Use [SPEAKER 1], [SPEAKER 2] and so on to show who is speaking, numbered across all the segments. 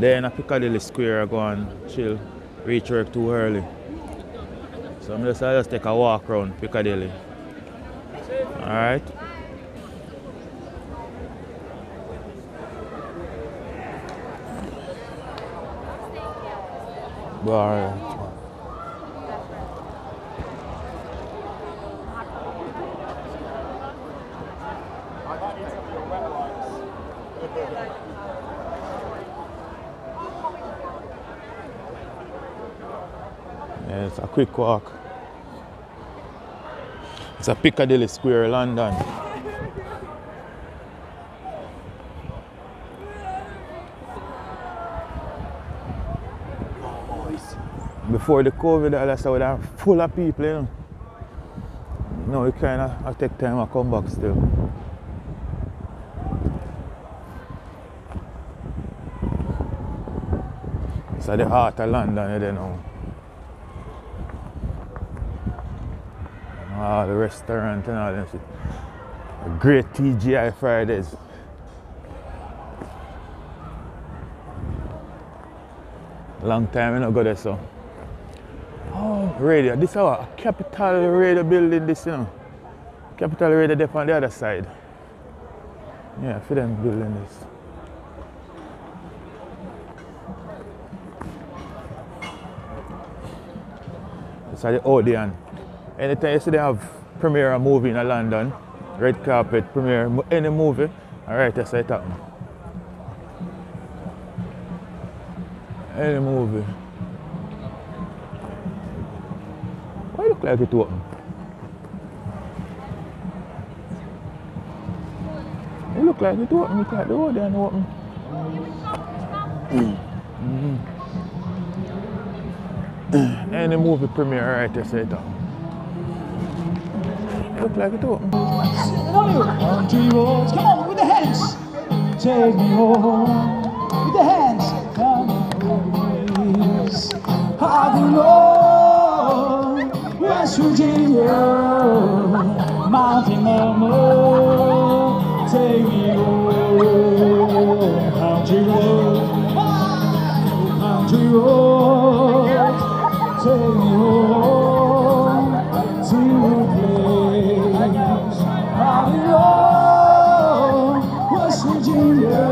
[SPEAKER 1] Then a Piccadilly Square go and chill. Reach work too early. So I'm just I just take a walk around Piccadilly. Alright. Alright. Yeah, it's a quick walk. It's a Piccadilly Square, London. Before the COVID, I stuff would full of people, you know. No, it kind of take time to come back still. It's at the heart of London, you know. Ah, the restaurant and all that shit. Great TGI Fridays. Long time I not go there so. Oh, radio. This is a capital radio building this, you know. Capital radio there on the other side. Yeah, for them building this. It's at the Odeon. Anytime you see they have premiere a movie in London, red carpet premiere, any movie, alright, that's it happen. Any movie. Why look like it open? It look like it open, look like the Odeon open. Mm. Any movie premiere, alright, that's it happen. Look like it.
[SPEAKER 2] On roads. Come on, with the hands. Take me home. With the hands. Come please. Harvey Road. West Virginia. Mountain Mama. Virginia,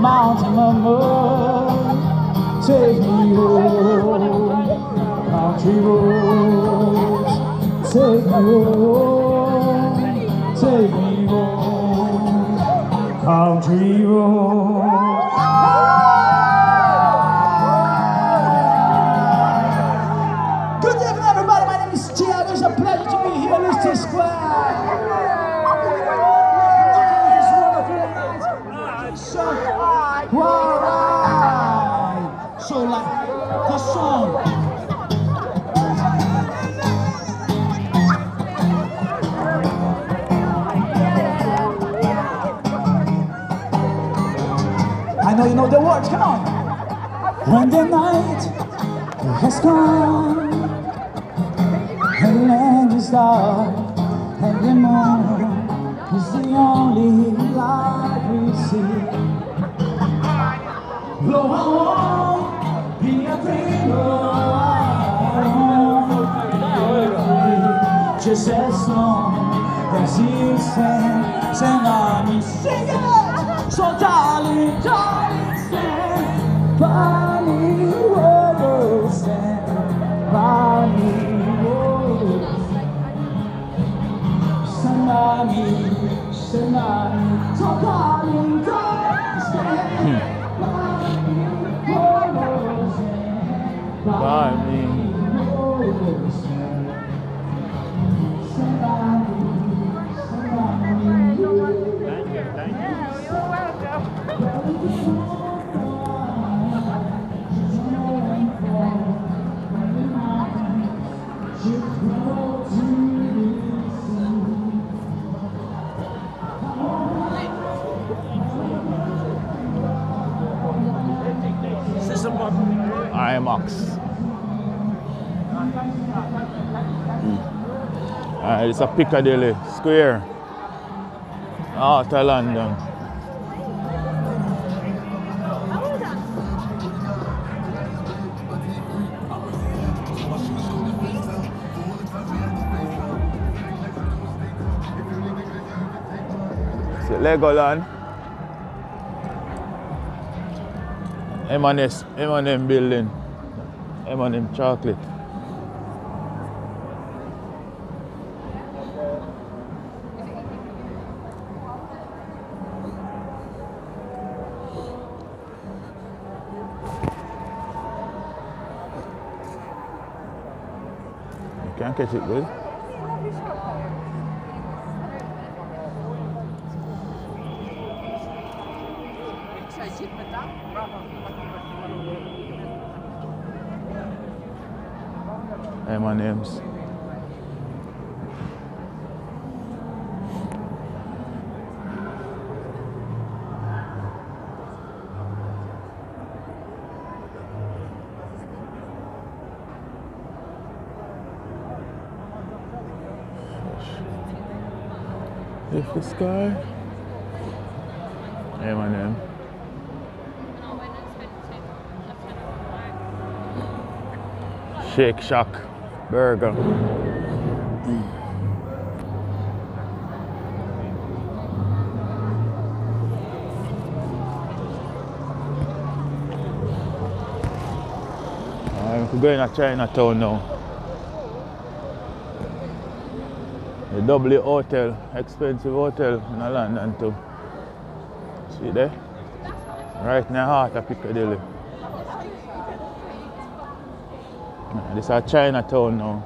[SPEAKER 2] Mountain Mama, take me home. Country roads, take me home, take me home. Country roads. You know the words. Come on. When the night has come and land is dark and the moon is the only light we see. I won't be a dreamer. Just as long as you stand, stand on me, sing it. So darling, darling, stand by
[SPEAKER 1] It's a Piccadilly Square. Out of London. It's Legoland. M&S, M&M building. M&M chocolate. You can't catch it good. M&M's. If the sky. M&M. Shake Shack Burger. I'm going to Chinatown now. W Hotel, expensive hotel in London too. See there? Right the heart of Piccadilly. This is a Chinatown now.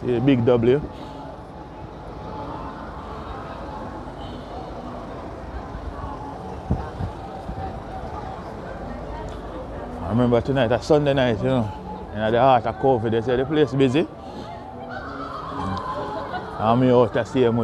[SPEAKER 1] See the big W? I remember tonight, a Sunday night, you know, in the heart of COVID, they said the place busy. I'm here out to see him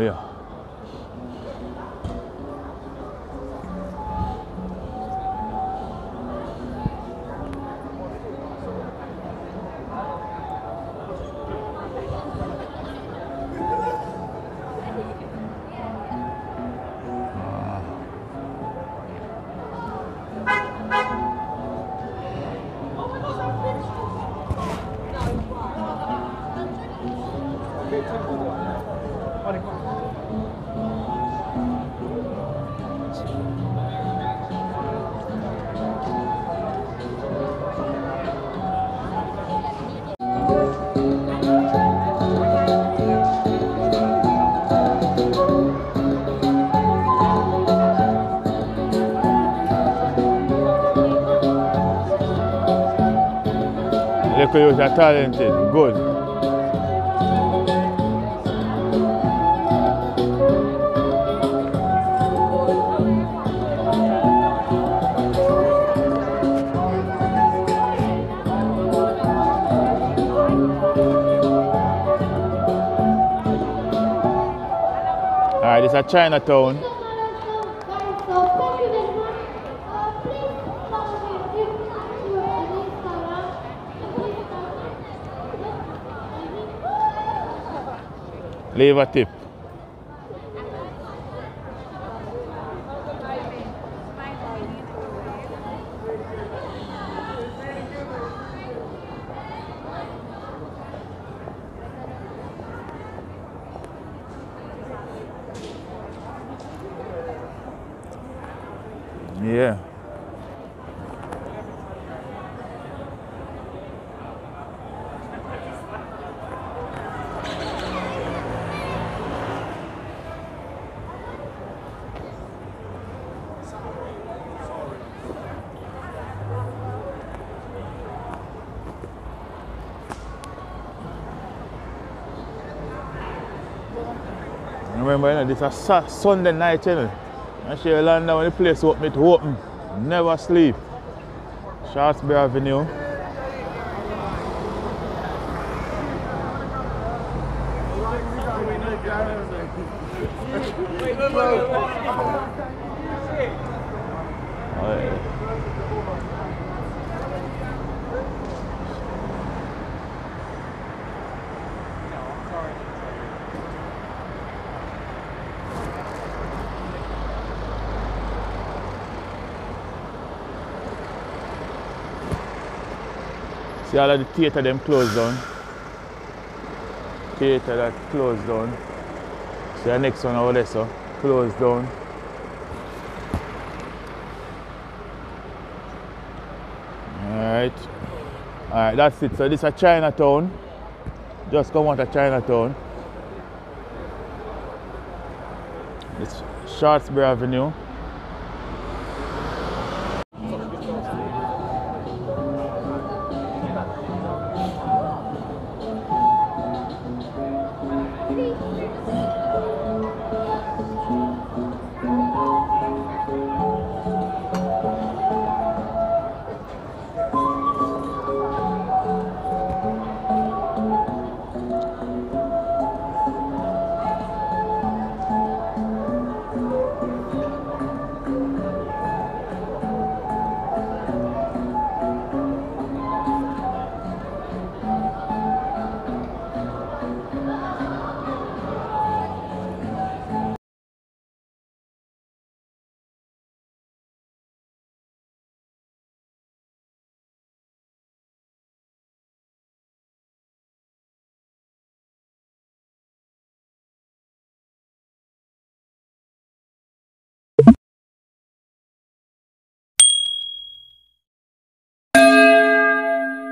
[SPEAKER 1] you, you're talented. Good. Alright, is a Chinatown. Leave a tip. Yeah. Remember, you know, this is a Sunday night, you know. I share London when the place open, it open. Never sleep. Shaftesbury Avenue. See all of the theatre them closed down. Theatre that closed down. See the next one over there, so closed down. Alright. Alright, that's it. So this is a Chinatown. Just come out of Chinatown. It's Shaftesbury Avenue.